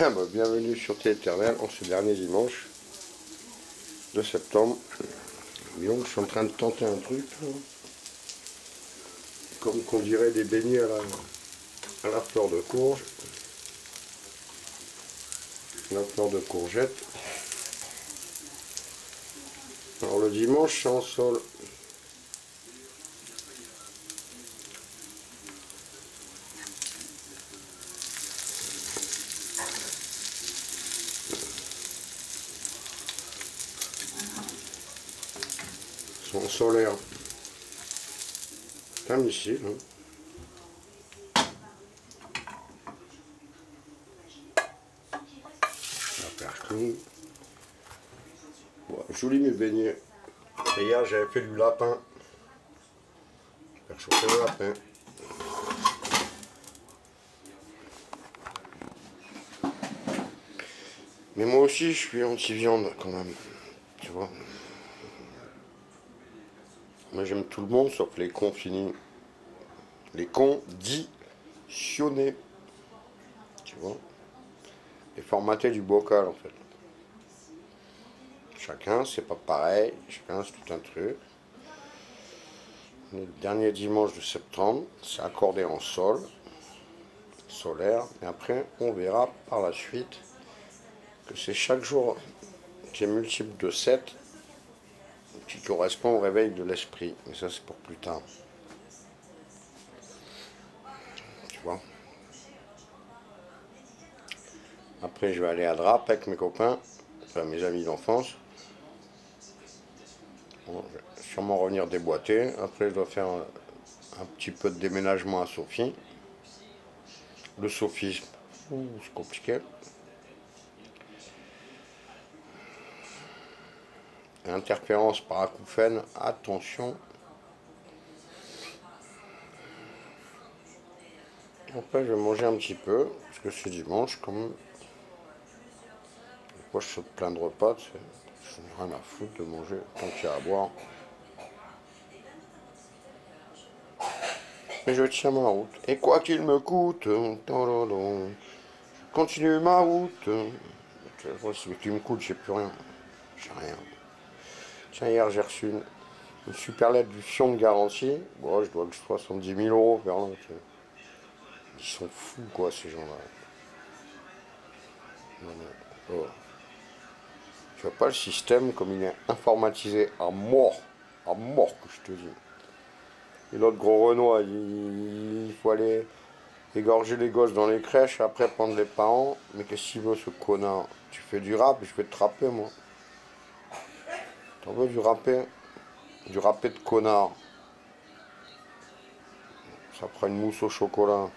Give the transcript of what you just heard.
Ah bah, bienvenue sur Téléternel en ce dernier dimanche de septembre. Donc je suis en train de tenter un truc. Comme qu'on dirait des beignets à la, à la fleur de courge. La fleur de courgette. Alors le dimanche c'est en sol. Sont solaires. Comme ici. Hein. Bon, joli mes beignets. Et hier j'avais fait du lapin. Le lapin. Mais moi aussi je suis anti-viande quand même. Tu vois? Moi j'aime tout le monde sauf les cons finis. Les conditionnés. Tu vois? Et formater du bocal en fait. Chacun, c'est pas pareil. Chacun, c'est tout un truc. Le dernier dimanche de septembre, c'est accordé en sol, solaire. Et après, on verra par la suite que c'est chaque jour qui est multiple de 7 qui correspond au réveil de l'esprit. Mais ça, c'est pour plus tard. Tu vois? Après, je vais aller à Drap avec mes copains, enfin mes amis d'enfance. Bon, je vais sûrement revenir déboîter. Après, je dois faire un, un petit peu de déménagement à Sophie. Le sophisme, c'est compliqué. Interférence par acouphène, attention. Après, je vais manger un petit peu, parce que c'est dimanche quand même. Moi, je saute plein de repas, je n'ai rien à foutre de manger tant qu'il y a à boire. Mais je tiens ma route. Et quoi qu'il me coûte, je continue ma route. Ce qui me coûte, j'ai plus rien. J'ai rien. Tiens, hier j'ai reçu une, super lettre du Fion de garantie. Bon, je dois le 70 000 euros. Ils sont fous, quoi, ces gens-là. Oh. Tu vois pas le système comme il est informatisé à mort. À mort, que je te dis. Et l'autre gros Renoir, il, il, faut aller égorger les gosses dans les crèches, après prendre les parents. Mais qu'est-ce qu'il veut, ce connard? Tu fais du rap, je vais te trapper, moi. T'en veux du râpé Du râpé de connard. Ça prend une mousse au chocolat.